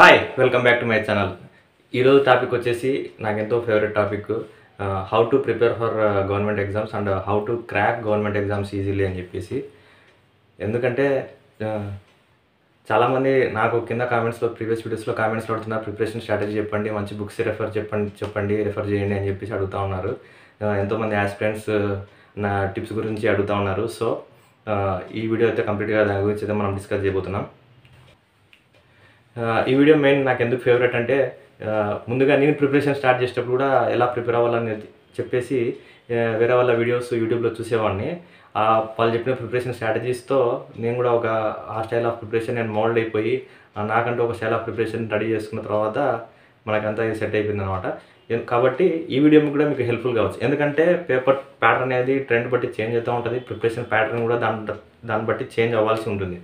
Hi welcome back to my channel ఈరోజు topic వచ్చేసి నాకు ఎంతో favourite topic how to prepare for government exams and how to crack government exams easily అని చెప్పేసి. ఎందుకంటే చాలామంది నాకు కింద కామెంట్స్లో ప్రీవియస్ వీడియోస్లో కామెంట్స్లో అడుగుతున్నారు ప్రిపరేషన్ స్ట్రాటజీ చెప్పండి మంచి బుక్స్ రెఫర్ చెప్పండి చెప్పండి రెఫర్ చేయండి అని చెప్పేసి అడుగుతూ ఉన్నారు. ఎంతోమంది ఆస్పిరెంట్స్ నా టిప్స్ గురించి అడుగుతూ ఉన్నారు. సో ఈ వీడియో అయితే కంప్లీట్గా దాని గురించి అయితే మనం డిస్కస్ చేయబోతున్నాం. ఈ వీడియో మెయిన్ నాకు ఎందుకు ఫేవరెట్ అంటే ముందుగా నేను ప్రిపరేషన్ స్టార్ట్ చేసేటప్పుడు కూడా ఎలా ప్రిపేర్ అవ్వాలని చెప్పేసి వేరే వాళ్ళ వీడియోస్ యూట్యూబ్లో చూసేవాడిని. ఆ వాళ్ళు చెప్పిన ప్రిపరేషన్ స్ట్రాటజీస్తో నేను కూడా ఒక ఆ స్టైల్ ఆఫ్ ప్రిపరేషన్ నేను మోల్డ్ అయిపోయి నాకంటూ ఒక స్టైల్ ఆఫ్ ప్రిపరేషన్ రెడీ చేసుకున్న తర్వాత మనకంతా ఇది సెట్ అయిపోయింది అనమాట కాబట్టి ఈ వీడియో కూడా మీకు హెల్ప్ఫుల్ కావచ్చు. ఎందుకంటే పేపర్ ప్యాటర్న్ అనేది ట్రెండ్ బట్టి చేంజ్ అవుతూ ఉంటుంది ప్రిపరేషన్ ప్యాటర్న్ కూడా దాని దాన్ని బట్టి చేంజ్ అవ్వాల్సి ఉంటుంది.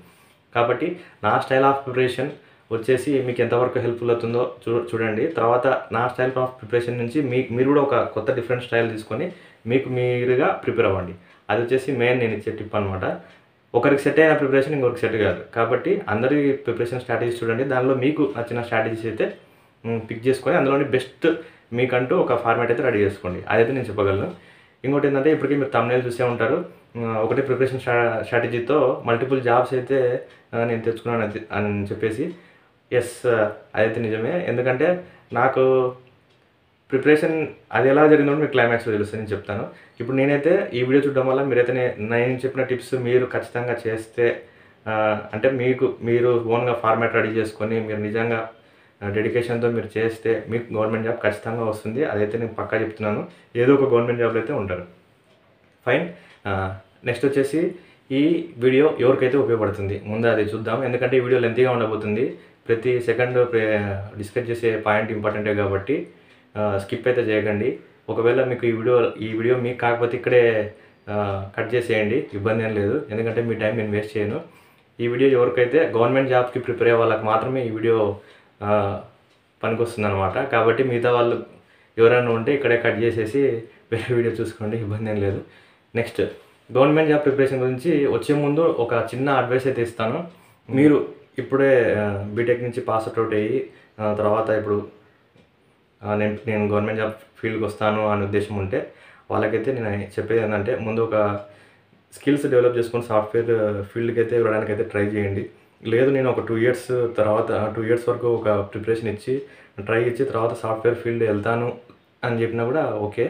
కాబట్టి నా స్టైల్ ఆఫ్ ప్రిపరేషన్ వచ్చేసి మీకు ఎంతవరకు హెల్ప్ఫుల్ అవుతుందో చూ చూడండి. తర్వాత నా స్టైల్ ఆఫ్ ప్రిపరేషన్ నుంచి మీ మీరు కూడా ఒక కొత్త డిఫరెంట్ స్టైల్ తీసుకొని మీకు మీరుగా ప్రిపేర్ అవ్వండి. అది వచ్చేసి మెయిన్ నేను ఇచ్చే టిప్ అనమాట ఒకరికి సెట్ అయిన ప్రిపరేషన్ ఇంకొకరికి సెట్ కాదు. కాబట్టి అందరి ప్రిపరేషన్ స్ట్రాటజీస్ చూడండి. దానిలో మీకు నచ్చిన స్ట్రాటజీస్ అయితే పిక్ చేసుకొని అందులోని బెస్ట్ మీకంటూ ఒక ఫార్మాట్ అయితే రెడీ చేసుకోండి. అదైతే నేను చెప్పగలను. ఇంకోటి ఏంటంటే ఇప్పటికీ మీరు తమిళ చూసే ఉంటారు. ఒకటి ఒకటే ప్రిపరేషన్ స్ట్రాటజీతో మల్టిపుల్ జాబ్స్ అయితే నేను తెచ్చుకున్నాను అని చెప్పేసి. ఎస్ అదైతే నిజమే. ఎందుకంటే నాకు ప్రిపరేషన్ అది ఎలా జరిగిందో మీకు క్లైమాక్స్లో తెలుస్తుంది నేను చెప్తాను. ఇప్పుడు నేనైతే ఈ వీడియో చూడడం వల్ల మీరైతే నేను చెప్పిన టిప్స్ మీరు ఖచ్చితంగా చేస్తే అంటే మీకు మీరు ఓన్గా ఫార్మాట్ రెడీ చేసుకొని మీరు నిజంగా డెడికేషన్తో మీరు చేస్తే మీకు గవర్నమెంట్ జాబ్ ఖచ్చితంగా వస్తుంది. అదైతే నేను పక్కా చెప్తున్నాను. ఏదో ఒక గవర్నమెంట్ జాబ్లో అయితే ఉంటారు. ఫైన్ నెక్స్ట్ వచ్చేసి ఈ వీడియో ఎవరికైతే ఉపయోగపడుతుంది? ముందు అది చూద్దాం. ఎందుకంటే ఈ వీడియో లెంతీగా ఉండబోతుంది. ప్రతి సెకండ్ డిస్కస్ చేసే పాయింట్ ఇంపార్టెంటే కాబట్టి స్కిప్ అయితే చేయకండి. ఒకవేళ మీకు ఈ వీడియో ఈ వీడియో మీకు కాకపోతే ఇక్కడే కట్ చేసేయండి. ఇబ్బంది ఏం లేదు. ఎందుకంటే మీ టైం నేను వేస్ట్ చేయను. ఈ వీడియో ఎవరికైతే గవర్నమెంట్ జాబ్కి ప్రిపేర్ అయ్యే వాళ్ళకి మాత్రమే ఈ వీడియో పనికొస్తుంది అనమాట కాబట్టి మిగతా వాళ్ళు ఎవరైనా ఉంటే ఇక్కడే కట్ చేసేసి వేరే వీడియో చూసుకోండి. ఇబ్బంది ఏం లేదు. నెక్స్ట్ గవర్నమెంట్ జాబ్ ప్రిపరేషన్ గురించి వచ్చే ముందు ఒక చిన్న అడ్వైస్ అయితే ఇస్తాను. మీరు ఇప్పుడే బీటెక్ నుంచి పాస్ అవుట్ అయ్యి తర్వాత ఇప్పుడు నేను నేను గవర్నమెంట్ జాబ్ ఫీల్డ్కి వస్తాను అనే ఉద్దేశం ఉంటే వాళ్ళకైతే నేను చెప్పేది ఏంటంటే ముందు ఒక స్కిల్స్ డెవలప్ చేసుకుని సాఫ్ట్వేర్ ఫీల్డ్కి అయితే వెళ్ళడానికి అయితే ట్రై చేయండి. లేదు నేను ఒక టూ ఇయర్స్ తర్వాత టూ ఇయర్స్ వరకు ఒక ప్రిపరేషన్ ఇచ్చి ట్రై ఇచ్చి తర్వాత సాఫ్ట్వేర్ ఫీల్డ్ వెళ్తాను అని చెప్పినా కూడా ఓకే.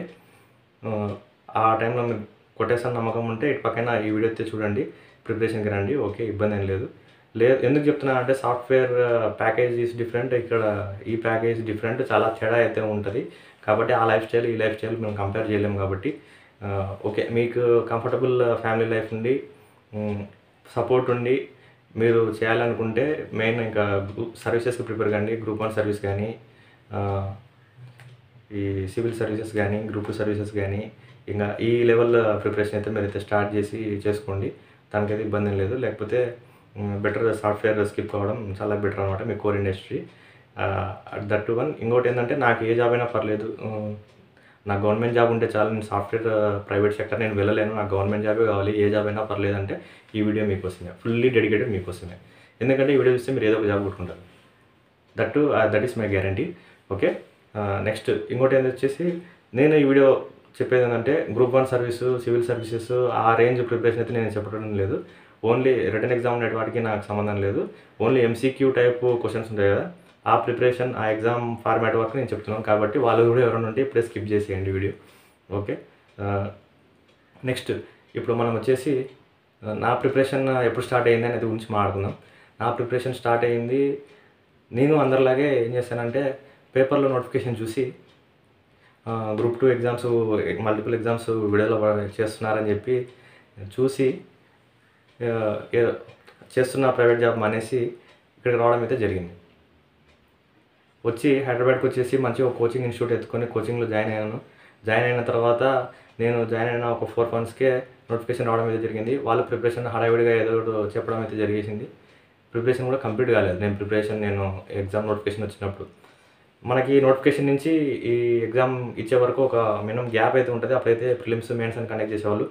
ఆ, టైంలో మీకు కొట్టేసాను నమ్మకం ఉంటే ఇటు పక్కన ఈ వీడియో అయితే చూడండి ప్రిపరేషన్కి రండి ఓకే ఇబ్బంది ఏం లేదు. లేదు ఎందుకు చెప్తున్నా అంటే సాఫ్ట్వేర్ ప్యాకేజ్ ఈస్ డిఫరెంట్. ఇక్కడ ఈ ప్యాకేజ్ డిఫరెంట్. చాలా తేడా అయితే ఉంటుంది. కాబట్టి ఆ లైఫ్ స్టైల్ ఈ లైఫ్ స్టైల్ మేము కంపేర్ చేయలేము కాబట్టి ఓకే. మీకు కంఫర్టబుల్ ఫ్యామిలీ లైఫ్ ఉండి సపోర్ట్ ఉండి మీరు చేయాలనుకుంటే మెయిన్ ఇంకా గ్రూప్ సర్వీసెస్కి ప్రిపేర్ కండి. గ్రూప్ వన్ సర్వీస్ కానీ ఈ సివిల్ సర్వీసెస్ కానీ గ్రూప్ సర్వీసెస్ కానీ ఇంకా ఈ లెవెల్ ప్రిపరేషన్ అయితే మీరైతే స్టార్ట్ చేసి చేసుకోండి. దానికైతే ఇబ్బంది లేదు. లేకపోతే బెటర్ సాఫ్ట్వేర్ స్కిప్ కావడం చాలా బెటర్ అనమాట మీ కోర్ ఇండస్ట్రీ దట్ వన్ ఇంకోటి ఏంటంటే నాకు ఏ జాబ్ అయినా పర్లేదు. Mm, నా నాకు గవర్నమెంట్ జాబ్ ఉంటే చాలు నేను సాఫ్ట్వేర్ ప్రైవేట్ సెక్టర్ నేను వెళ్ళలేను. నాకు గవర్నమెంట్ జాబే కావాలి ఏ జాబ్ అయినా పర్లేదు అంటే ఈ వీడియో మీకోసమే. ఫుల్లీ డెడికేటెడ్ మీకోసమే. ఎందుకంటే ఈ వీడియో చూస్తే మీరు ఏదో ఒక జాబ్ కొట్టుకుంటారు. That that is my guarantee okay next ఇంకోటి ఏంటి వచ్చేసి నేను ఈ వీడియో చెప్పేది ఏంటంటే group one service civil services ఆ రేంజ్ ప్రిపరేషన్ అయితే నేను చెప్పడం లేదు. ఓన్లీ రిటర్న్ ఎగ్జామ్ ఉండే వాటికి నాకు సంబంధం లేదు. ఓన్లీ ఎంసీక్యూ టైప్ క్వశ్చన్స్ ఉంటాయి కదా ఆ ప్రిపరేషన్ ఆ ఎగ్జామ్ ఫార్మాట్ వరకు నేను చెప్తున్నాను. కాబట్టి వాళ్ళు కూడా ఎవరైనా ఉంటే ఇప్పుడే స్కిప్ చేసేయండి వీడియో ఓకే నెక్స్ట్ ఇప్పుడు మనం వచ్చేసి నా ప్రిపరేషన్ ఎప్పుడు స్టార్ట్ అయింది అనేది గురించి మాట్లాడుకుందాం. నా ప్రిపరేషన్ స్టార్ట్ అయింది నేను అందరిలాగే ఏం చేశానంటే పేపర్లో నోటిఫికేషన్ చూసి group two exams multiple exams విడుదల చేస్తున్నారని చెప్పి చూసి చేస్తున్న ప్రైవేట్ జాబ్ మానేసి ఇక్కడికి రావడం అయితే జరిగింది. వచ్చి హైదరాబాద్కి వచ్చేసి మంచి ఒక కోచింగ్ ఇన్స్టిట్యూట్ ఎత్తుకొని కోచింగ్లో జాయిన్ అయ్యాను. జాయిన్ అయిన తర్వాత నేను జాయిన్ అయిన ఒక ఫోర్ మంత్స్కే నోటిఫికేషన్ రావడం అయితే జరిగింది. వాళ్ళ ప్రిపరేషన్ హడావిడిగా ఏదో చెప్పడం అయితే జరిగేసింది. ప్రిపరేషన్ కూడా కంప్లీట్ కాలేదు. నేను ప్రిపరేషన్ నేను ఎగ్జామ్ నోటిఫికేషన్ వచ్చినప్పుడు. మనకి నోటిఫికేషన్ నుంచి ఈ ఎగ్జామ్ ఇచ్చే వరకు ఒక మినిమం గ్యాప్ అయితే ఉంటుంది. అప్పుడైతే ప్రిలిమ్స్ మెయిన్స్ అని కండక్ట్ చేసేవాళ్ళు.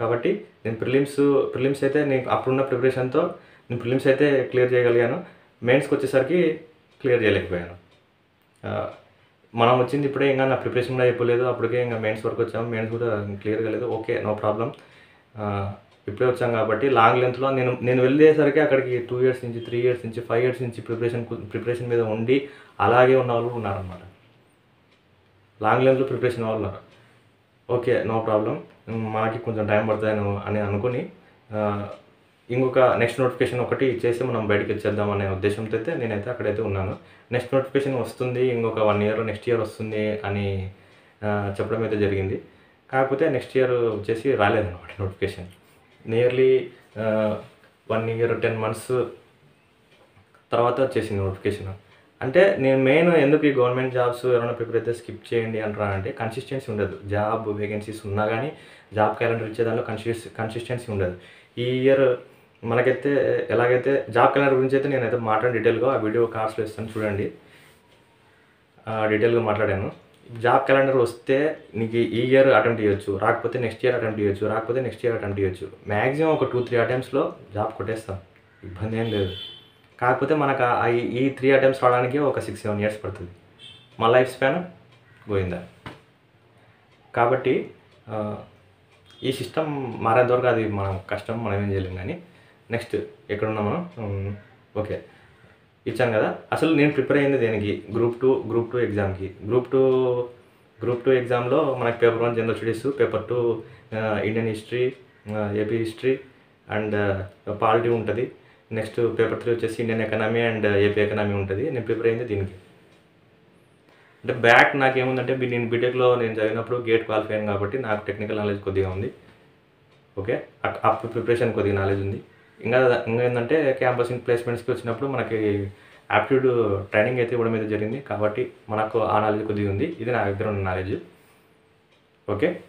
కాబట్టి నేను ప్రిలిమ్స్ ప్రిలిమ్స్ అయితే నేను అప్పుడున్న ప్రిపరేషన్తో నేను ప్రిలిమ్స్ అయితే క్లియర్ చేయగలిగాను. మెయిన్స్కి వచ్చేసరికి క్లియర్ చేయలేకపోయాను. మనం వచ్చింది ఇప్పుడే ఇంకా నా ప్రిపరేషన్ కూడా అయిపోలేదు. అప్పటికే ఇంకా మెయిన్స్ వరకు వచ్చాము. మెయిన్స్ కూడా క్లియర్ కాలేదు ఓకే నో ప్రాబ్లం ఇప్పుడే వచ్చాం కాబట్టి లాంగ్ లెంత్లో నేను నేను వెళ్ళేసరికి అక్కడికి టూ ఇయర్స్ నుంచి త్రీ ఇయర్స్ నుంచి ఫైవ్ ఇయర్స్ నుంచి ప్రిపరేషన్ ప్రిపరేషన్ మీద ఉండి అలాగే ఉన్న వాళ్ళు ఉన్నారనమాట లాంగ్ లెంత్లో ప్రిపరేషన్ వాళ్ళు ఉన్నారు. ఓకే నో ప్రాబ్లం మనకి కొంచెం టైం పడుతుంది అని అనుకుని ఇంకొక నెక్స్ట్ నోటిఫికేషన్ ఒకటి ఇచ్చేసి మనం బయటకు వచ్చేద్దాం అనే ఉద్దేశంతో అయితే నేనైతే అక్కడైతే ఉన్నాను. నెక్స్ట్ నోటిఫికేషన్ వస్తుంది ఇంకొక వన్ ఇయర్ నెక్స్ట్ ఇయర్ వస్తుంది అని చెప్పడం అయితే జరిగింది. కాకపోతే నెక్స్ట్ ఇయర్ వచ్చేసి రాలేదన్నమాట notification nearly one year ten months తర్వాత వచ్చేసింది నోటిఫికేషన్ అంటే నేను మెయిన్ ఎందుకు ఈ గవర్నమెంట్ జాబ్స్ ఎవరైనా ప్రిపేర్ అయితే స్కిప్ చేయండి అంటారా అంటే కన్సిస్టెన్సీ ఉండదు. జాబ్ వేకెన్సీస్ ఉన్నా కానీ జాబ్ క్యాలెండర్ ఇచ్చే దానిలో కన్సిస్ కన్సిస్టెన్సీ ఉండదు. ఈ ఇయర్ మనకైతే ఎలాగైతే జాబ్ క్యాలెండర్ గురించి అయితే నేనైతే మాట్లాడి డీటెయిల్గా ఆ వీడియో కార్డ్స్లో ఇస్తాను చూడండి. డీటెయిల్గా మాట్లాడాను. జాబ్ క్యాలెండర్ వస్తే నీకు ఈ ఇయర్ అటెంప్ట్ చేయొచ్చు రాకపోతే నెక్స్ట్ ఇయర్ అటెంప్ట్ చేయొచ్చు రాకపోతే నెక్స్ట్ ఇయర్ అటెంప్ట్ చేయొచ్చు. మ్యాక్సిమం ఒక టూ త్రీ అటెంప్ట్స్లో జాబ్ కొట్టేస్తాం. ఇబ్బంది ఏం లేదు. కాకపోతే మనకు ఈ- త్రీ అటెంప్ట్స్ రావడానికి ఒక సిక్స్ సెవెన్ ఇయర్స్ పడుతుంది. మా లైఫ్ స్పాన్ పోయిందా? కాబట్టి ఈ సిస్టమ్ మారేంత వరకు అది మనం కష్టం మనం ఏం చేయలేం కానీ నెక్స్ట్ ఎక్కడున్నాం మనం? ఓకే. ఇచ్చాను కదా. అసలు నేను ప్రిపేర్ అయింది దేనికి? గ్రూప్ టూ గ్రూప్ టూ ఎగ్జామ్కి గ్రూప్ టూ గ్రూప్ టూ ఎగ్జామ్లో మనకి paper one general studies paper two Indian history AP history and polity ఉంటుంది. నెక్స్ట్ పేపర్ త్రీ వచ్చేసి Indian economy and AP economy ఉంటుంది. నేను ప్రిపేర్ అయింది దీనికి. అంటే బ్యాక్ నాకేముందంటే బి- నేను బీటెక్లో నేను చదివినప్పుడు గేట్ క్వాలిఫై అయ్యాను కాబట్టి నాకు టెక్నికల్ నాలెడ్జ్ కొద్దిగా ఉంది. ఓకే? అక్- అప్పుడు ప్రిపరేషన్ కొద్దిగా నాలెడ్జ్ ఉంది. ఇంకా ఇంకా ఏంటంటే క్యాంపస్ ప్లేస్మెంట్స్కి వచ్చినప్పుడు మనకి యాప్ట్యూడ్ ట్రైనింగ్ అయితే ఇవ్వడం అయితే జరిగింది. కాబట్టి మనకు ఆ నాలెడ్జ్ కొద్దిగా ఉంది. ఇది నా దగ్గర ఉన్న నాలెడ్జ్ ఓకే?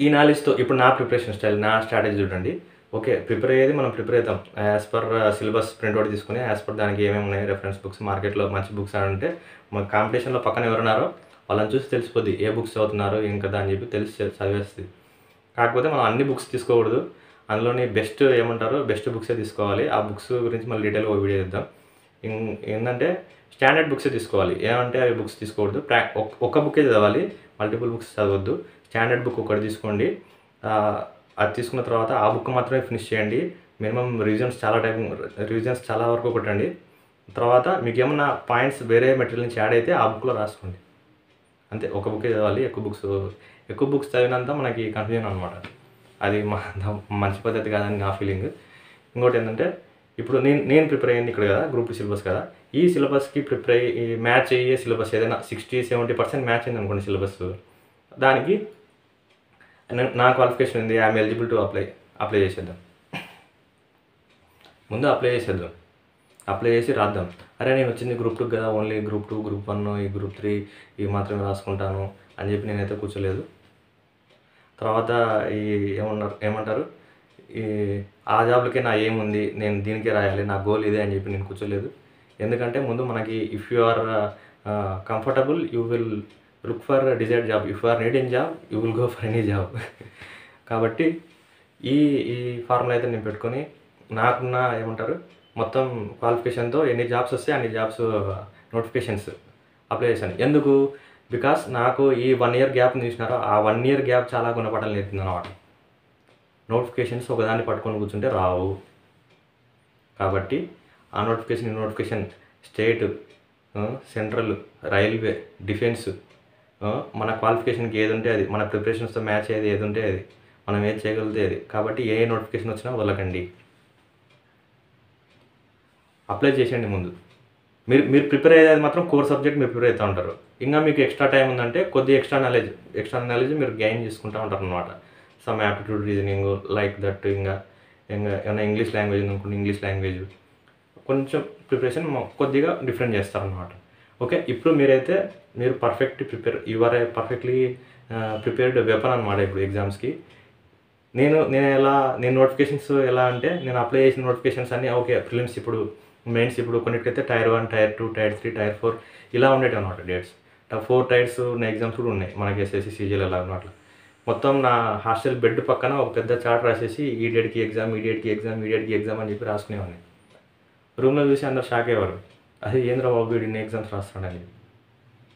ఈ నాలెడ్జ్తో ఇప్పుడు నా ప్రిపరేషన్ స్టైల్ నా స్ట్రాటజీ చూడండి. ఓకే ప్రిపేర్ అయ్యేది మనం ప్రిపేర్ అవుతాం. యాజ్ పర్ సిలబస్ ప్రింట్అవుట్ తీసుకుని యాజ్ పర్ దానికి ఏమేమి ఉన్నాయి రెఫరెన్స్ బుక్స్ మార్కెట్లో మంచి బుక్స్ అని అంటే మన కాంపిటీషన్లో పక్కన ఎవరున్నారో వాళ్ళని చూసి తెలిసిపోద్ది ఏ బుక్స్ చదువుతున్నారు ఏం కదా అని చెప్పి తెలిసి చదివేస్తుంది. కాకపోతే మనం అన్ని బుక్స్ తీసుకోకూడదు. అందులోని బెస్ట్ ఏమంటారు బెస్ట్ బుక్సే తీసుకోవాలి. ఆ బుక్స్ గురించి మనం డీటెయిల్గా వీడియో ఇద్దాం ఏంటంటే స్టాండర్డ్ బుక్సే తీసుకోవాలి. ఏమంటే అవి బుక్స్ తీసుకోకూడదు. ప్రా ఒక్- ఒక్క బుక్కే చదవాలి. మల్టిపుల్ బుక్స్ చదవద్దు. స్టాండర్డ్ బుక్ ఒకటి తీసుకోండి. అది తీసుకున్న తర్వాత ఆ బుక్ మాత్రమే ఫినిష్ చేయండి. మినిమం రివిజన్స్ చాలా టైం రివిజన్స్ చాలా వరకు కొట్టండి తర్వాత మీకు ఏమన్నా పాయింట్స్ వేరే మెటీరియల్ నుంచి యాడ్ అయితే ఆ బుక్లో రాసుకోండి. అంతే ఒక బుక్కే చదవాలి ఎక్కువ బుక్స్ ఎక్కువ బుక్స్ చదివినంత మనకి కన్ఫ్యూజన్ అనమాట అది మా మంచి పద్ధతి కాదని నా ఫీలింగ్ ఇంకోటి ఏంటంటే ఇప్పుడు నేను నేను ప్రిపేర్ అయ్యింది ఇక్కడ కదా గ్రూప్ సిలబస్ కదా. ఈ సిలబస్కి ప్రిపేర్ అయ్యి మ్యాచ్ అయ్యే సిలబస్ ఏదైనా సిక్స్టీ సెవెంటీ పర్సెంట్ మ్యాచ్ అయింది అనుకోండి సిలబస్ దానికి నా- క్వాలిఫికేషన్ ఉంది I'm eligible to apply apply చేసేద్దాం. ముందు అప్లై చేసేద్దాం. అప్లై చేసి రాద్దాం. అరే నేను వచ్చింది గ్రూప్ టూ కదా only group two group one ఈ గ్రూప్ త్రీ ఇవి మాత్రమే రాసుకుంటాను అని చెప్పి నేనైతే కూర్చోలేదు. తర్వాత ఈ ఏమన్నారు ఏమంటారు? ఈ ఆ జాబ్లకే నా ఏముంది నేను దీనికే రాయాలి నా గోల్ ఇదే అని చెప్పి నేను కూర్చోలేదు. ఎందుకంటే ముందు మనకి if you are comfortable you will look for desired job if are need in job you will go for any job కాబట్టి ఈ ఈ ఫార్ములా అయితే నేను పెట్టుకొని నాకున్న ఏమంటారు మొత్తం క్వాలిఫికేషన్తో ఎన్ని జాబ్స్ వస్తే అన్ని జాబ్స్ నోటిఫికేషన్స్ అప్లై చేశాను. ఎందుకు? బికాస్ నాకు ఈ వన్ ఇయర్ గ్యాప్ చూసినారో? ఆ వన్ ఇయర్ గ్యాప్ చాలా గుణపడాలి నేర్పింది అనమాట నోటిఫికేషన్స్ ఒకదాన్ని పట్టుకొని కూర్చుంటే రావు. కాబట్టి ఆ నోటిఫికేషన్ ఈ notification state central railway defence మన క్వాలిఫికేషన్కి ఏది ఉంటే అది మన ప్రిపరేషన్స్తో మ్యాచ్ అయ్యేది ఏది ఉంటే అది మనం ఏది చేయగలిగితే అది. కాబట్టి ఏ నోటిఫికేషన్ వచ్చినా వదలకండి. అప్లై చేసేయండి ముందు. మీరు మీరు ప్రిపేర్ అయ్యేది మాత్రం కోర్ సబ్జెక్ట్ మీరు ప్రిపేర్ అవుతూ ఉంటారు. ఇంకా మీకు ఎక్స్ట్రా టైం ఉందంటే కొద్ది ఎక్స్ట్రా నాలెడ్జ్ ఎక్స్ట్రా నాలెడ్జ్ మీరు గెయిన్ చేసుకుంటూ ఉంటారు అనమాట some aptitude reasoning like that ఇంకా ఇంకా ఏమైనా ఇంగ్లీష్ లాంగ్వేజ్ ఉందనుకోండి ఇంగ్లీష్ లాంగ్వేజ్ కొంచెం ప్రిపరేషన్ కొద్దిగా డిఫరెంట్ చేస్తారనమాట ఓకే ఇప్పుడు మీరైతే మీరు perfect prepare your perfectly prepared weapon అనమాట ఇప్పుడు ఎగ్జామ్స్కి నేను నేను ఎలా నేను నోటిఫికేషన్స్ ఎలా అంటే నేను అప్లై చేసిన నోటిఫికేషన్స్ అన్నీ ఓకే ఫిలిమ్స్ ఇప్పుడు మెయిన్స్ ఇప్పుడు కొన్నిటికైతే tier one tier two tier three tier four ఇలా ఉండేవి అనమాట డేట్స్ ఫోర్ టైర్స్ నా ఎగ్జామ్స్ కూడా ఉన్నాయి మనకి ఎస్ఎస్సి సీజీఎల్ ఎలా అన్నమాట. మొత్తం నా హాస్టల్ బెడ్ పక్కన ఒక పెద్ద చార్ట్ రాసేసి ఈ డేట్కి ఎగ్జామ్ ఈ డేట్కి ఎగ్జామ్ ఈ డేట్కి ఎగ్జామ్ అని చెప్పి రాసుకునేవాడిని. రూమ్లో చూసి అందరు షాక్ అయ్యేవారు. అది ఏంద్రా బాబు వీడు ఇన్ని ఎగ్జామ్స్ రాస్తాడని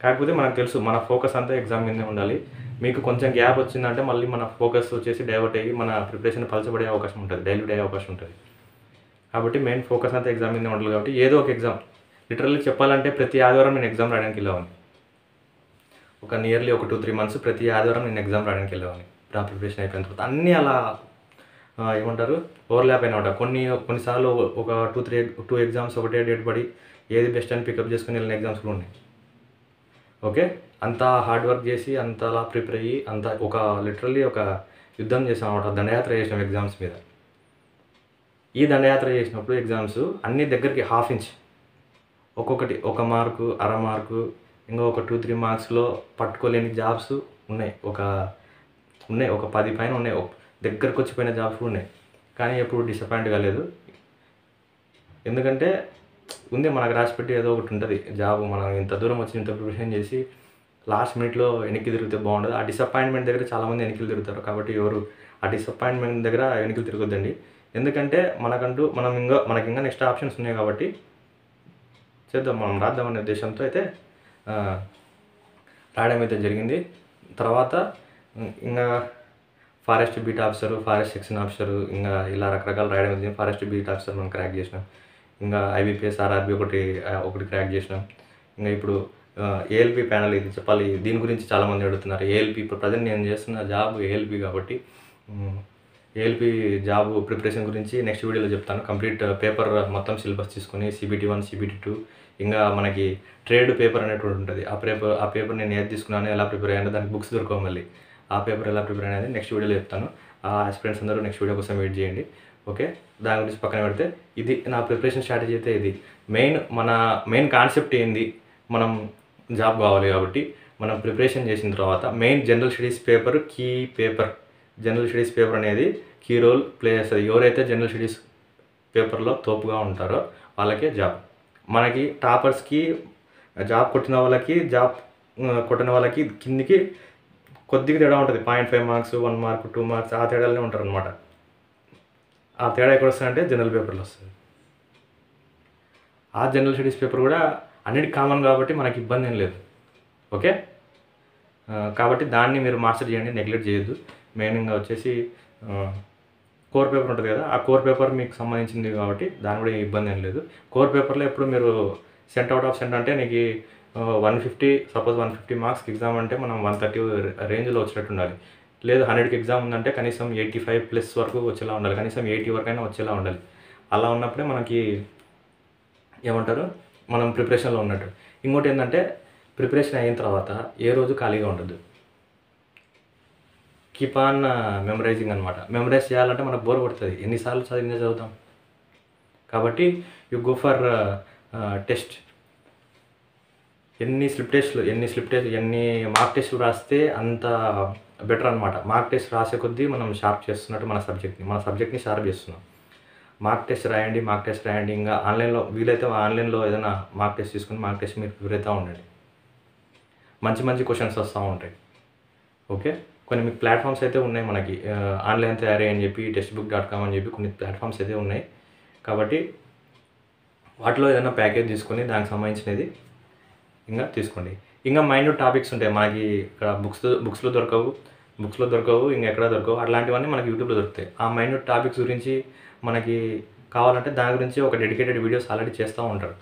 కాకపోతే మనకు తెలుసు మన ఫోకస్ అంతా ఎగ్జామ్ మీదే ఉండాలి. మీకు కొంచెం గ్యాప్ వచ్చిందంటే మళ్ళీ మన ఫోకస్ వచ్చేసి డైవర్ట్ అయ్యి మన ప్రిపరేషన్ పలచబడే అవకాశం ఉంటుంది డైల్యూట్ అయ్యే అవకాశం ఉంటుంది. కాబట్టి మెయిన్ ఫోకస్ అంతా ఎగ్జామ్ మీదనే ఉండాలి కాబట్టి ఏదో ఒక ఎగ్జామ్ లిటరల్లీ చెప్పాలంటే ప్రతి ఆదివారం నేను ఎగ్జామ్ రాయడానికి వెళ్ళేవాడిని. ఒక నియర్లీ ఒక టూ త్రీ మంత్స్ ప్రతి ఆదివారం నేను ఎగ్జామ్ రాయడానికి వెళ్ళేవాడిని. నా ప్రిపరేషన్ అయిపోయిన తర్వాత అన్నీ అలా ఏమంటారు ఓవర్లాప్ అయినమాట. కొన్ని కొన్నిసార్లు ఒక టూ త్రీ టూ ఎగ్జామ్స్ ఒకటే డేట్ పడి ఏది బెస్ట్ అని పికప్ చేసుకుని వెళ్ళిన ఎగ్జామ్స్ కూడా ఉన్నాయి. ఓకే అంత హార్డ్ వర్క్ చేసి అంతలా ప్రిపేర్ అయ్యి అంత ఒక లిటరల్లీ ఒక యుద్ధం చేసాం అనమాట దండయాత్ర చేసాం ఎగ్జామ్స్ మీద. ఈ దండయాత్ర చేసినప్పుడు ఎగ్జామ్స్ అన్ని దగ్గరికి హాఫ్ ఇంచ్ ఒక్కొక్కటి ఒక మార్కు అర మార్కు ఇంకా ఒక టూ త్రీ మార్క్స్లో పట్టుకోలేని జాబ్స్ ఉన్నాయి. ఒక ఉన్నాయి. ఒక పది పైన ఉన్నాయి. దగ్గరకు వచ్చిపోయిన జాబ్స్ ఉన్నాయి. కానీ ఎప్పుడు డిసప్పాయింట్ కాలేదు. ఎందుకంటే ఉంది మనకు రాసిపెట్టి ఏదో ఒకటి ఉంటుంది. జాబ్ మనం ఇంత దూరం వచ్చి ఇంత ప్రిపరేషన్ చేసి లాస్ట్ మినిట్లో వెనక్కి తిరిగితే బాగుండదు. ఆ డిసప్పాయింట్మెంట్ దగ్గర చాలామంది వెనక్కి తిరుగుతారు. కాబట్టి ఎవరు ఆ డిసప్పాయింట్మెంట్ దగ్గర వెనక్కి తిరగొద్దండి. ఎందుకంటే మనకంటూ మనం ఇంకా మనకి ఇంకా నెక్స్ట్ ఆప్షన్స్ ఉన్నాయి కాబట్టి చేద్దాం మనం రాద్దామనే ఉద్దేశంతో అయితే రాయడం అయితే జరిగింది. తర్వాత ఇంకా forest beat officer forest section officer ఇంకా ఇలా రకరకాల రాయడం జరిగింది. ఫారెస్ట్ బీట్ ఆఫీసర్ మనం క్రాక్ చేసినాం. ఇంకా ఐబీపీఎస్ ఆర్ఆర్బీ ఒకటి ఒకటి క్రాక్ చేసినాం. ఇంకా ఇప్పుడు ఏఎల్పి ప్యానల్ ఇది చెప్పాలి. దీని గురించి చాలామంది అడుగుతున్నారు. ఏఎల్పి ఇప్పుడు ప్రజెంట్ నేను చేస్తున్న జాబ్ ఏఎల్పి కాబట్టి ఏఎల్పి జాబ్ ప్రిపరేషన్ గురించి నెక్స్ట్ వీడియోలో చెప్తాను. కంప్లీట్ పేపర్ మొత్తం సిలబస్ తీసుకొని సిబిటి వన్ సిబిటి టూ ఇంకా మనకి ట్రేడ్ పేపర్ అనేటువంటి ఉంటుంది. ఆ పేపర్ ఆ పేపర్ నేను ఏది తీసుకున్నాను ఎలా ప్రిపేర్ అయ్యాను దానికి బుక్స్ దొరకవు మళ్ళీ. ఆ పేపర్ ఎలా ప్రిపేర్ అనేది నెక్స్ట్ వీడియోలో చెప్తాను. ఆ ఆస్పిరెంట్స్ అందరూ నెక్స్ట్ వీడియో కోసం వెయిట్ చేయండి. ఓకే? దాని గురించి పక్కన పెడితే ఇది నా ప్రిపరేషన్ స్ట్రాటజీ అయితే ఇది. మెయిన్ మన మెయిన్ కాన్సెప్ట్ ఏంది? మనం జాబ్ కావాలి కాబట్టి మనం ప్రిపరేషన్ చేసిన తర్వాత main general studies paper key paper. General studies paper అనేది కీ రోల్ ప్లే చేస్తుంది. ఎవరైతే జనరల్ స్టడీస్ పేపర్లో తోపుగా ఉంటారో వాళ్ళకే జాబ్. మనకి టాపర్స్కి జాబ్ కొట్టిన వాళ్ళకి జాబ్ కొట్టిన వాళ్ళకి కిందికి కొద్దిగా తేడా ఉంటుంది. Point five marks one mark two marks ఆ తేడాలనే ఉంటారు అనమాట ఆ తేడా ఎక్కడ వస్తుందంటే జనరల్ పేపర్లో వస్తుంది. ఆ జనరల్ స్టడీస్ పేపర్ కూడా అన్నిటికి కామన్ కాబట్టి మనకి ఇబ్బంది ఏం లేదు. ఓకే? కాబట్టి దాన్ని మీరు మాస్టర్ చేయండి నెగ్లెక్ట్ చేయొద్దు. మెయిన్గా వచ్చేసి కోర్ పేపర్ ఉంటుంది కదా ఆ కోర్ పేపర్ మీకు సంబంధించింది కాబట్టి దాని కూడా ఇబ్బంది ఏం లేదు. కోర్ పేపర్లో ఎప్పుడు మీరు సెంట్ అవుట్ ఆఫ్ సెంట్ అంటే నీకు one fifty suppose one fifty మార్క్స్కి ఎగ్జామ్ అంటే మనం వన్ థర్టీ రేంజ్లో వచ్చినట్టు ఉండాలి. లేదు హండ్రెడ్కి ఎగ్జామ్ ఉందంటే కనీసం ఎయిటీ ఫైవ్ ప్లస్ వరకు వచ్చేలా ఉండాలి. కనీసం ఎయిటీ వరకు అయినా వచ్చేలా ఉండాలి. అలా ఉన్నప్పుడే మనకి ఏమంటారు? మనం ప్రిపరేషన్లో ఉన్నట్టు. ఇంకోటి ఏంటంటే ప్రిపరేషన్ అయిన తర్వాత ఏ రోజు ఖాళీగా ఉండదు కీప్ ఆన్ మెమరైజింగ్ అనమాట మెమరైజ్ చేయాలంటే మనకు బోర్ కొడుతుంది. ఎన్నిసార్లు చదివినా చదువుతాం. కాబట్టి యు గో ఫర్ టెస్ట్ ఎన్ని స్లిప్ టెస్ట్లు ఎన్ని స్లిప్ టెస్ట్ ఎన్ని మార్క్ టెస్ట్లు రాస్తే అంత బెటర్ అనమాట మార్క్ టెస్ట్ రాసే కొద్దీ మనం షార్ప్ చేస్తున్నట్టు మన సబ్జెక్ట్ని మన సబ్జెక్ట్ని షార్ప్ చేస్తున్నాం. మార్క్ టెస్ట్ రాయండి మార్క్ టెస్ట్ రాయండి ఇంకా ఆన్లైన్లో వీలైతే ఆన్లైన్లో ఏదైనా మార్క్ టెస్ట్ తీసుకుని మార్క్ టెస్ట్ మీరు ప్రిపేర్ అవుతూ ఉండండి. మంచి మంచి క్వశ్చన్స్ వస్తూ ఉంటాయి. ఓకే? కొన్ని మీకు ప్లాట్ఫామ్స్ అయితే ఉన్నాయి మనకి. ఆన్లైన్ తయారీ అని చెప్పి టెక్స్ట్ బుక్ డాట్ కామ్ అని చెప్పి కొన్ని ప్లాట్ఫామ్స్ అయితే ఉన్నాయి. కాబట్టి వాటిలో ఏదైనా ప్యాకేజ్ తీసుకొని దానికి సంబంధించినది ఇంకా తీసుకోండి. ఇంకా మైండ్ టాపిక్స్ ఉంటాయి. మనకి ఇక్కడ బుక్స్ బుక్స్లో దొరకవు బుక్స్లో దొరకవు ఇంకా ఎక్కడ దొరకవు అట్లాంటివన్నీ మనకి యూట్యూబ్లో దొరుకుతాయి. ఆ మైండ్ టాపిక్స్ గురించి మనకి కావాలంటే దాని గురించి ఒక డెడికేటెడ్ వీడియోస్ ఆల్రెడీ చేస్తూ ఉంటారు.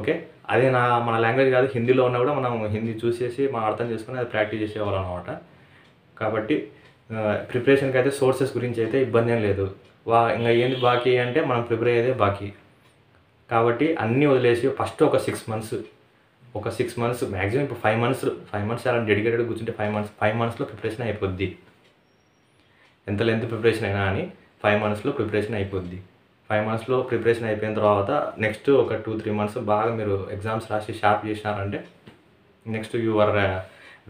ఓకే అదే నా మన లాంగ్వేజ్ కాదు హిందీలో ఉన్నా కూడా మనం హిందీ చూసేసి మనం అర్థం చేసుకొని అది ప్రాక్టీస్ చేసేవాళ్ళం అనమాట కాబట్టి ప్రిపరేషన్కి అయితే సోర్సెస్ గురించి అయితే ఇబ్బంది ఏం లేదు. వా ఇంకా ఏంది బాకీ అంటే మనం ప్రిపేర్ అయ్యేదే బాకీ. కాబట్టి అన్నీ వదిలేసి ఫస్ట్ ఒక సిక్స్ మంత్స్ ఒక సిక్స్ మంత్స్ మ్యాక్సిమం ఇప్పుడు ఫైవ్ మంత్స్ ఫైవ్ మంత్స్ అలా డెడికేటెడ్ కూర్చుంటే ఫైవ్ మంత్స్ ఫైవ్ మంత్స్లో ప్రిపరేషన్ అయిపోద్ది. ఎంత లెంత్ ప్రిపరేషన్ అయినా అని ఫైవ్ మంత్స్లో ప్రిపరేషన్ అయిపోద్ది. ఫైవ్ మంత్స్లో ప్రిపరేషన్ అయిపోయిన తర్వాత నెక్స్ట్ ఒక టూ త్రీ మంత్స్ బాగా మీరు ఎగ్జామ్స్ రాసి sharp చేసినారంటే next your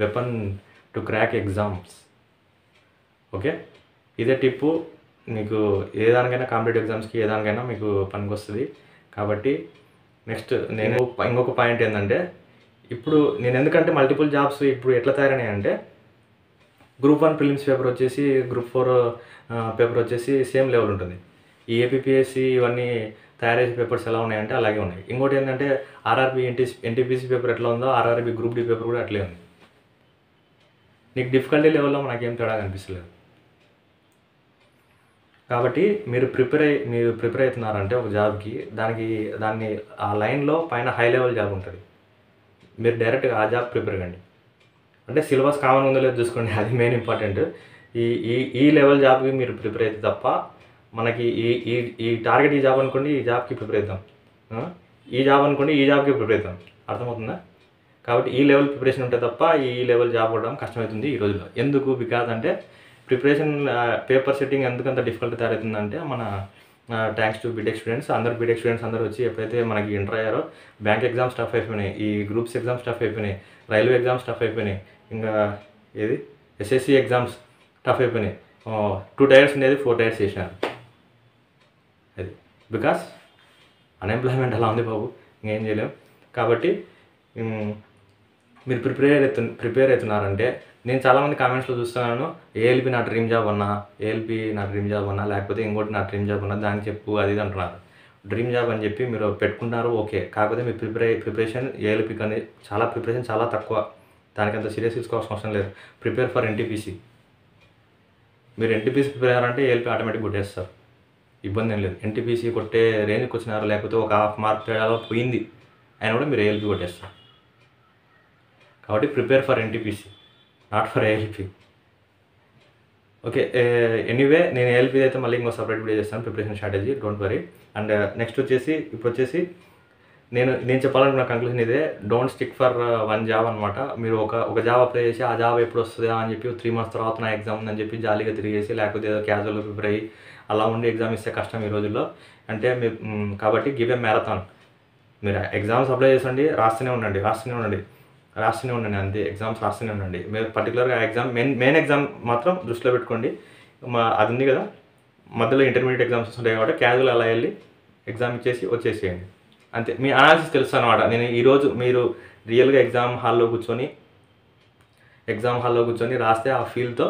weapon to crack exams okay ఇదే టిప్పు మీకు ఏ దానికైనా కాంపిటేటివ్ ఎగ్జామ్స్కి ఏ దానికైనా మీకు పనికి వస్తుంది కాబట్టి నెక్స్ట్ నేను ఇంకొక పాయింట్ ఏంటంటే ఇప్పుడు నేను ఎందుకంటే మల్టిపుల్ జాబ్స్ ఇప్పుడు ఎట్లా తయారైనాయి అంటే గ్రూప్ వన్ ప్రిలిమ్స్ పేపర్ వచ్చేసి గ్రూప్ ఫోర్ పేపర్ వచ్చేసి సేమ్ లెవెల్ ఉంటుంది. ఈ ఏపీపీఎస్సి ఇవన్నీ తయారయ్యే పేపర్స్ ఎలా ఉన్నాయంటే అలాగే ఉన్నాయి. ఇంకోటి ఏంటంటే ఆర్ఆర్బి ఎన్టీ ఎన్టీపీసీ పేపర్ ఎట్లా ఉందో ఆర్ఆర్బి గ్రూప్ డి పేపర్ కూడా అట్లే ఉంది. నీకు డిఫికల్టీ లెవెల్లో మనకేం తేడా కనిపిస్తలేదు. కాబట్టి మీరు ప్రిపేర్ అయ్యి మీరు ప్రిపేర్ అవుతున్నారంటే ఒక జాబ్కి దానికి దాన్ని ఆ లైన్లో పైన హై లెవెల్ జాబ్ ఉంటుంది. మీరు డైరెక్ట్గా ఆ జాబ్ ప్రిపేర్ కండి అంటే సిలబస్ కామన్ ఉందో లేదో చూసుకోండి అది మెయిన్ ఇంపార్టెంట్. ఈ ఈ ఈ లెవెల్ జాబ్కి మీరు ప్రిపేర్ అయితే తప్ప మనకి ఈ ఈ ఈ టార్గెట్ ఈ జాబ్ అనుకోండి ఈ జాబ్కి ప్రిపేర్ అవుతాం. ఈ జాబ్ అనుకోండి ఈ జాబ్కి ప్రిపేర్ అవుతాం. అర్థమవుతుందా? కాబట్టి ఈ లెవెల్ ప్రిపరేషన్ ఉంటే తప్ప ఈ లెవెల్ జాబ్ కొట్టడం కష్టమవుతుంది ఈ రోజుల్లో. ఎందుకు? బికాజ్ అంటే ప్రిపరేషన్ పేపర్ సెట్టింగ్ ఎందుకంత డిఫికల్ట్ తయారవుతుందంటే మన థ్యాంక్స్ టు బీటెక్ స్టూడెంట్స్ అందరు బీటెక్ స్టూడెంట్స్ అందరూ వచ్చి ఎప్పుడైతే మనకి ఎంటర్ అయ్యారో బ్యాంక్ ఎగ్జామ్స్ టఫ్ అయిపోయినాయి ఈ గ్రూప్స్ ఎగ్జామ్స్ టఫ్ అయిపోయినాయి రైల్వే ఎగ్జామ్స్ టఫ్ అయిపోయినాయి ఇంకా ఏది? ఎస్ఎస్సి ఎగ్జామ్స్ టఫ్ అయిపోయినాయి. టూ టైర్స్ ఉండేది ఫోర్ టైర్స్ చేసినారు. అది బికాస్ అన్ఎంప్లాయ్మెంట్ అలా ఉంది బాబు ఇంకేం చేయలేం. కాబట్టి మీరు ప్రిపేర్ అవుతు ప్రిపేర్ అవుతున్నారంటే నేను చాలామంది కామెంట్స్లో చూస్తున్నాను ఏఎల్పి నా డ్రీమ్ జాబ్ అన్నా ఏఎల్పి నా డ్రీమ్ జాబ్ అన్నా లేకపోతే ఇంకోటి నా డ్రీమ్ జాబ్ అన్నా దానికి చెప్పు అది ఇది అంటున్నారు. డ్రీమ్ జాబ్ అని చెప్పి మీరు పెట్టుకుంటున్నారు ఓకే. కాకపోతే మీ ప్రిపేర్ ప్రిపరేషన్ ఏఎల్పి కానీ చాలా ప్రిపరేషన్ చాలా తక్కువ. దానికి అంత సీరియస్ తీసుకోవాల్సిన అవసరం లేదు. ప్రిపేర్ ఫర్ ఎన్టీపీసీ మీరు ఎన్టీపీసీ ప్రిపేర్ అయ్యారంటే ఏఎల్పి ఆటోమేటిక్ కొట్టేస్తారు. ఇబ్బంది ఏం లేదు. ఎన్టీపీసీ కొట్టే రేంజ్కి వచ్చినారు లేకపోతే ఒక హాఫ్ మార్క్ తేడాలో పోయింది అయినా కూడా మీరు ఏఎల్పి కొట్టేస్తారు. కాబట్టి prepare for NTPC not for ALP okay anyway నేను ఏఎల్పి అయితే మళ్ళీ ఇంకో సపరేట్ వీడియో చేస్తాను preparation strategy don't worry and next వచ్చేసి ఇప్పుడు వచ్చేసి నేను నేను చెప్పాలనుకున్న కంక్లూజన్ ఇదే don't stick for one job అనమాట మీరు ఒక ఒక జాబ్ అప్లై చేసి ఆ జాబ్ ఎప్పుడు వస్తుందా అని చెప్పి త్రీ మంత్స్ తర్వాత నా ఎగ్జామ్ ఉందని చెప్పి జాలీగా తిరిగేసి లేకపోతే ఏదో క్యాజువల్గా ప్రిపేర్ అయ్యి అలా ఉండి ఎగ్జామ్ ఇస్తే కష్టం ఈ రోజుల్లో. అంటే మీ కాబట్టి గివ్ ఏ మ్యారథాన్ మీరు ఎగ్జామ్స్ అప్లై చేసండి రాస్తూనే ఉండండి రాస్తూనే ఉండండి. రాస్తూనే ఉండండి అంతే ఎగ్జామ్స్ రాస్తూనే ఉండండి. మీరు పర్టికులర్గా ఎగ్జామ్ మెయిన్ మెయిన్ ఎగ్జామ్ మాత్రం దృష్టిలో పెట్టుకోండి. మా అది ఉంది కదా మధ్యలో ఇంటర్మీడియట్ ఎగ్జామ్స్ ఉంటాయి కాబట్టి క్యాజువల్ అలా వెళ్ళి ఎగ్జామ్ ఇచ్చేసి వచ్చేసేయండి. అంతే మీ అనాలిసిస్ తెలుసు అనమాట నేను ఈరోజు మీరు రియల్గా ఎగ్జామ్ హాల్లో కూర్చొని ఎగ్జామ్ హాల్లో కూర్చొని రాస్తే ఆ ఫీల్తో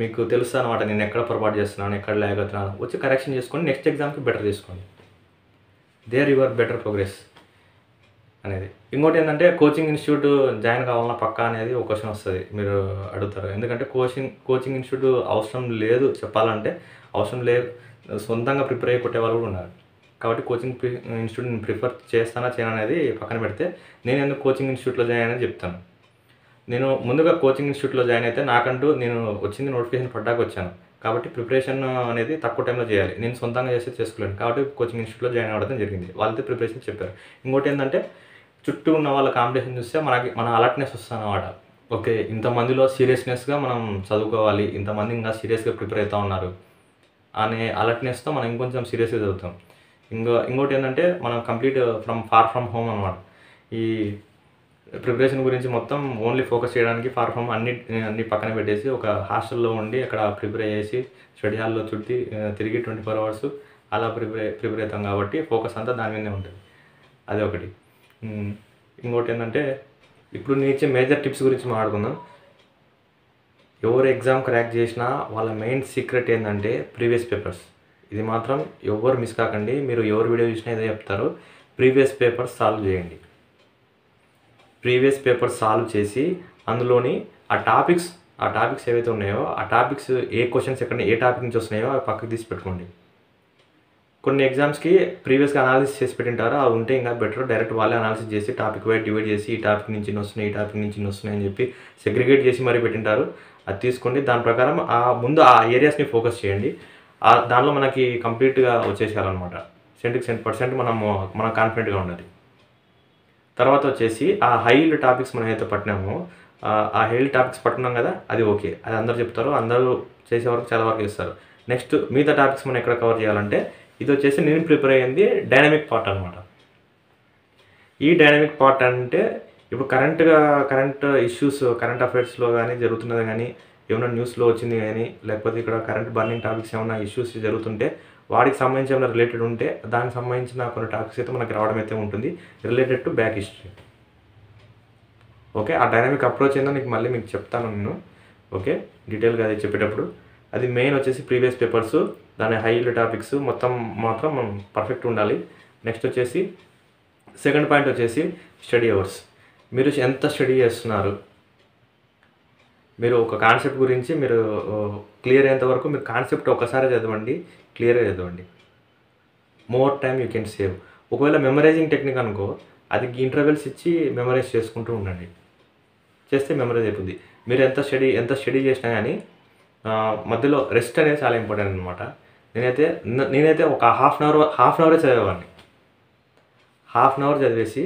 మీకు తెలుస్తుంది అనమాట నేను ఎక్కడ పొరపాటు చేస్తున్నాను ఎక్కడ లేకపోతున్నాను వచ్చి కరెక్షన్ చేసుకొని నెక్స్ట్ ఎగ్జామ్కి బెటర్ చేసుకోండి దేర్ యువర్ బెటర్ ప్రోగ్రెస్ అనేది. ఇంకోటి ఏంటంటే కోచింగ్ ఇన్స్టిట్యూట్ జాయిన్ కావాలన్నా పక్కా అనేది ఒక క్వశ్చన్ వస్తుంది. మీరు అడుగుతారు. ఎందుకంటే కోచింగ్ కోచింగ్ ఇన్స్టిట్యూట్ అవసరం లేదు చెప్పాలంటే. అవసరం లేదు. సొంతంగా ప్రిపేర్ అయ్యి కొట్టే వాళ్ళు కూడా ఉన్నారు. కాబట్టి కోచింగ్ ఇన్స్టిట్యూట్ నేను ప్రిఫర్ చేస్తానా చేయను అనేది పక్కన పెడితే నేను ఎందుకు కోచింగ్ ఇన్స్టిట్యూట్లో జాయిన్ అని చెప్తాను. నేను ముందుగా కోచింగ్ ఇన్స్టిట్యూట్లో జాయిన్ అయితే నాకంటూ నేను వచ్చింది నోటిఫికేషన్ పడ్డాక వచ్చాను. కాబట్టి ప్రిపరేషన్ అనేది తక్కువ టైంలో చేయాలి. నేను సొంతంగా చేస్తే చేసుకోలేను. కాబట్టి కోచింగ్ ఇన్స్టిట్యూట్లో జాయిన్ అవ్వడం జరిగింది. వాళ్ళతో ప్రిపరేషన్ చెప్పారు. ఇంకోటి ఏంటంటే చుట్టూ ఉన్న వాళ్ళ కాంపిటీషన్ చూస్తే మనకి మన అలర్ట్నెస్ వస్తుంది అనమాట ఓకే ఇంతమందిలో సీరియస్నెస్గా మనం చదువుకోవాలి ఇంతమంది ఇంకా సీరియస్గా ప్రిపేర్ అవుతూ ఉన్నారు అనే అలర్ట్నెస్తో మనం ఇంకొంచెం సీరియస్గా చదువుతాం. ఇంకో ఇంకోటి ఏంటంటే మనం complete from far from home అనమాట ఈ ప్రిపరేషన్ గురించి మొత్తం ఓన్లీ ఫోకస్ చేయడానికి ఫార్ ఫ్రమ్ అన్ని అన్ని పక్కన పెట్టేసి ఒక హాస్టల్లో ఉండి అక్కడ ప్రిపేర్ చేసి స్టడీ హాల్లో చుట్టి తిరిగి ట్వంటీ ఫోర్ అవర్స్ అలా ప్రిపేర్ ప్రిపేర్ అవుతాం కాబట్టి ఫోకస్ అంతా దాని మీదనే ఉంటుంది. అదే ఒకటి ఇంకోటి ఏంటంటే ఇప్పుడు నేను ఇచ్చే మేజర్ టిప్స్ గురించి మాట్లాడుకుందాం. ఎవరు ఎగ్జామ్ క్రాక్ చేసినా వాళ్ళ మెయిన్ సీక్రెట్ ఏంటంటే ప్రీవియస్ పేపర్స్. ఇది మాత్రం ఎవరు మిస్ కాకండి మీరు ఎవరు వీడియో చూసినా ఏదో చెప్తారు. ప్రీవియస్ పేపర్స్ సాల్వ్ చేయండి. ప్రీవియస్ పేపర్స్ సాల్వ్ చేసి అందులోని ఆ టాపిక్స్ ఆ టాపిక్స్ ఏవైతే ఉన్నాయో ఆ టాపిక్స్ ఏ క్వశ్చన్స్ ఎక్కడ ఏ టాపిక్ నుంచి వస్తున్నాయో అవి పక్కకి తీసి పెట్టుకోండి. కొన్ని ఎగ్జామ్స్కి ప్రీవియస్గా అనాలిసిస్ చేసి పెట్టింటారు? అవి ఉంటే ఇంకా బెటర్ డైరెక్ట్ వాళ్ళే అనాలిసిస్ చేసి టాపిక్ వైడ్ డివైడ్ చేసి ఈ టాపిక్ నుంచి వస్తున్నాయి ఈ టాపిక్ నుంచి వస్తున్నాయి అని చెప్పి సెగ్రిగేట్ చేసి మరీ పెట్టింటారు. అది తీసుకోండి. దాని ప్రకారం ఆ ముందు ఆ ఏరియాస్ని ఫోకస్ చేయండి. ఆ దానిలో మనకి కంప్లీట్గా వచ్చేసేయాలన్నమాట. సెంట్కి సెంట్ పర్సెంట్ మనము మనం కాన్ఫిడెంట్గా ఉండాలి తర్వాత వచ్చేసి ఆ హైల్ టాపిక్స్ మనం ఏదైతే పట్టినామో ఆ- హైల్డ్ టాపిక్స్ పట్టున్నాం కదా అది ఓకే అది అందరు చెప్తారు. అందరూ చేసే వరకు చాలా వరకు ఇస్తారు నెక్స్ట్ మిగతా టాపిక్స్ మనం ఎక్కడ కవర్ చేయాలంటే ఇది వచ్చేసి నేను ప్రిపేర్ అయ్యింది డైనమిక్ పార్ట్ అనమాట ఈ డైనమిక్ పార్ట్ అంటే ఇప్పుడు కరెంట్గా కరెంట్ ఇష్యూస్ కరెంట్ అఫైర్స్లో కానీ జరుగుతున్నది కానీ ఏమైనా న్యూస్లో వచ్చింది కానీ లేకపోతే ఇక్కడ కరెంట్ బర్నింగ్ టాపిక్స్ ఏమైనా ఇష్యూస్ జరుగుతుంటే వాటికి సంబంధించి ఏమైనా రిలేటెడ్ ఉంటే దానికి సంబంధించిన కొన్ని టాపిక్స్ అయితే మనకి రావడం అయితే ఉంటుంది. Related to back history. Okay ఆ డైనమిక్ అప్రోచ్ ఏందో నీకు మళ్ళీ మీకు చెప్తాను నేను. ఓకే డీటెయిల్గా అది చెప్పేటప్పుడు. అది మెయిన్ వచ్చేసి ప్రీవియస్ పేపర్స్. దాని హై టాపిక్స్ మొత్తం మాత్రం మనం పర్ఫెక్ట్ ఉండాలి. నెక్స్ట్ వచ్చేసి సెకండ్ పాయింట్ వచ్చేసి స్టడీ అవర్స్ మీరు ఎంత స్టడీ చేస్తున్నారు? మీరు ఒక కాన్సెప్ట్ గురించి మీరు క్లియర్ అయ్యేంత వరకు మీరు కాన్సెప్ట్ ఒకసారి చదవండి క్లియర్గా చదవండి. More time you can save ఒకవేళ మెమరైజింగ్ టెక్నిక్ అనుకో అది ఇంటర్వెల్స్ ఇచ్చి మెమరైజ్ చేసుకుంటూ ఉండండి. చేస్తే మెమరైజ్ అయిపోద్ది. మీరు ఎంత స్టడీ ఎంత స్టడీ చేసినా కానీ మధ్యలో రెస్ట్ అనేది చాలా ఇంపార్టెంట్ అనమాట నేనైతే నేనైతే ఒక half an hour half an అవరే చదివేవాడిని. హాఫ్ అన్ అవర్ చదివేసి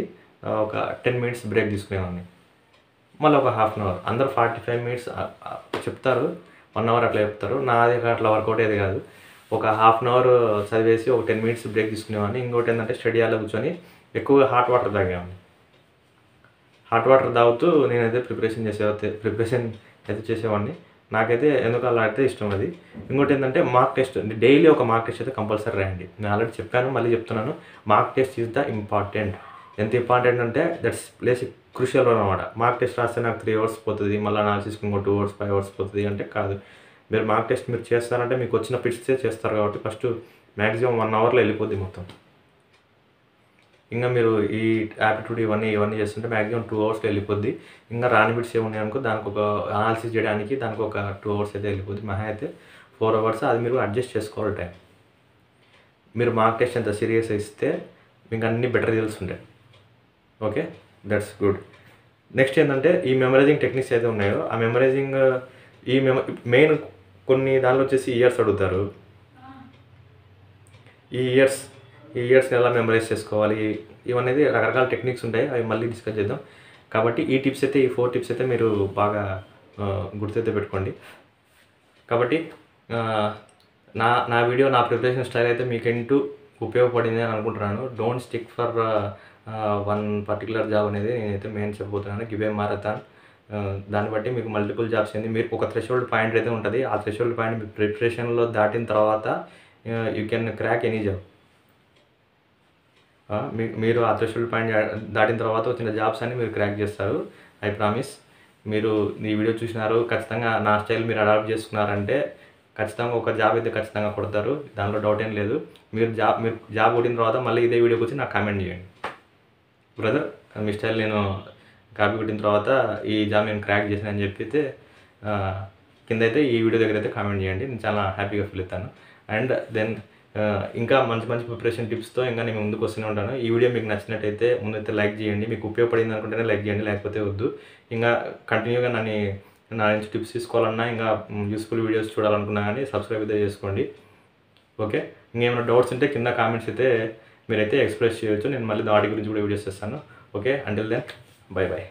ఒక టెన్ మినిట్స్ బ్రేక్ తీసుకునేవాడిని. మళ్ళీ ఒక హాఫ్ అన్ అవర్. అందరు ఫార్టీ ఫైవ్ మినిట్స్ చెప్తారు. వన్ అవర్ అట్లా చెప్తారు. నాది అట్లా వర్కౌట్ అయ్యేది కాదు. ఒక హాఫ్ అన్ అవర్ చదివేసి ఒక టెన్ మినిట్స్ బ్రేక్ తీసుకునేవాడిని. ఇంకోటి ఏంటంటే స్టడీ హాల్లో కూర్చొని ఎక్కువగా హాట్ వాటర్ తాగేవాడిని. హాట్ వాటర్ తాగుతూ నేనైతే ప్రిపరేషన్ చేసే ప్రిపరేషన్ అయితే చేసేవాడిని. నాకైతే ఎందుకు అలా అయితే ఇష్టం అది. ఇంకోటి ఏంటంటే మార్క్ టెస్ట్ డైలీ ఒక మార్క్ టెస్ట్ అయితే కంపల్సరీ రాయండి. నేను ఆల్రెడీ చెప్పాను మళ్ళీ చెప్తున్నాను. Mark test is the important ఎంత ఇంపార్టెంట్ అంటే దట్స్ ప్లేస్ క్రూషియల్ అనమాట మార్క్ టెస్ట్ రాస్తే నాకు త్రీ అవర్స్ పోతుంది మళ్ళీ అనాలిసిస్కి ఇంకో టూ అవర్స్ ఫైవ్ అవర్స్ పోతుంది అంటే కాదు. మీరు మార్క్ టెస్ట్ మీరు చేస్తారంటే మీకు వచ్చిన పిట్సే చేస్తారు కాబట్టి ఫస్ట్ మ్యాక్సిమం వన్ అవర్లో వెళ్ళిపోద్ది మొత్తం. ఇంకా మీరు ఈ యాప్టిట్యూడ్ ఇవన్నీ ఇవన్నీ చేస్తుంటే మ్యాక్సిమం టూ అవర్స్లో వెళ్ళిపోద్ది. ఇంకా రాని బిట్స్ ఏమున్నాయి అనుకో దానికి ఒక అనాలిసిస్ చేయడానికి దానికి ఒక టూ అవర్స్ అయితే వెళ్ళిపోద్ది. మహా అయితే ఫోర్ అవర్స్ అది మీరు అడ్జస్ట్ చేసుకోవాలి టైం మీరు మార్క్ టెస్ట్ ఎంత సీరియస్ ఇస్తే మీకు అన్ని బెటర్ రిజల్ట్స్ ఉంటాయి. ఓకే దట్స్ గుడ్ నెక్స్ట్ ఏంటంటే ఈ మెమరైజింగ్ టెక్నిక్స్ అయితే ఉన్నాయో ఆ మెమరైజింగ్ ఈ మెమ మెయిన్ కొన్ని దానిలో వచ్చేసి ఇయర్స్ అడుగుతారు. ఈ ఇయర్స్ ఈ ఇయర్స్ని ఎలా మెమరైజ్ చేసుకోవాలి? ఇవన్నీ రకరకాల టెక్నిక్స్ ఉంటాయి అవి మళ్ళీ డిస్కస్ చేద్దాం. కాబట్టి ఈ టిప్స్ అయితే ఈ ఫోర్ టిప్స్ అయితే మీరు బాగా గుర్తైతే పెట్టుకోండి. కాబట్టి నా నా వీడియో నా ప్రిపరేషన్ స్టైల్ అయితే మీకు ఎంటూ ఉపయోగపడింది అని అనుకుంటున్నాను. Don't stick for one particular job అనేది నేనైతే మెయిన్ చెప్పబోతున్నాను. గివే మారథాన్ దాన్ని బట్టి మీకు మల్టిపుల్ జాబ్స్ ఏంది మీరు ఒక థ్రెషోల్డ్ పాయింట్ అయితే ఉంటుంది. ఆ థ్రెషోల్డ్ పాయింట్ మీ ప్రిపరేషన్లో దాటిన తర్వాత you can crack any job మీరు ఆ థ్రెషోల్డ్ పాయింట్ దాటిన తర్వాత వచ్చిన జాబ్స్ అన్ని మీరు క్రాక్ చేస్తారు. ఐ ప్రామిస్ మీరు ఈ వీడియో చూసినారు ఖచ్చితంగా నా స్టైల్ మీరు అడాప్ట్ చేసుకున్నారంటే ఖచ్చితంగా ఒక జాబ్ అయితే ఖచ్చితంగా కొడతారు. దాంట్లో డౌట్ ఏం లేదు. మీరు జాబ్ మీరు జాబ్ కొట్టిన తర్వాత మళ్ళీ ఇదే వీడియోకి వచ్చి నాకు కామెంట్ చేయండి. బ్రదర్ మీ స్టైల్ నేను కాపీ కొట్టిన తర్వాత ఈ జాబ్ నేను క్రాక్ చేసిన అని చెప్పితే కింద అయితే ఈ వీడియో దగ్గర అయితే కామెంట్ చేయండి. నేను చాలా హ్యాపీగా ఫీల్ అవుతాను. అండ్ దెన్ ఇంకా మంచి మంచి ప్రిపరేషన్ టిప్స్తో ఇంకా నేను ముందుకు వస్తూనే ఉంటాను. ఈ వీడియో మీకు నచ్చినట్టయితే ముందైతే లైక్ చేయండి. మీకు ఉపయోగపడింది అనుకుంటేనే లైక్ చేయండి లేకపోతే వద్దు. ఇంకా కంటిన్యూగా నన్ను నా నుంచి టిప్స్ తీసుకోవాలన్నా ఇంకా యూస్ఫుల్ వీడియోస్ చూడాలనుకున్నా కానీ సబ్స్క్రైబ్ అయితే చేసుకోండి. ఓకే ఇంకేమైనా డౌట్స్ ఉంటే కింద కామెంట్స్ అయితే మీరైతే ఎక్స్ప్రెస్ చేయొచ్చు. నేను మళ్ళీ దాటి గురించి కూడా వీడియోస్ చేస్తాను. Okay until then bye bye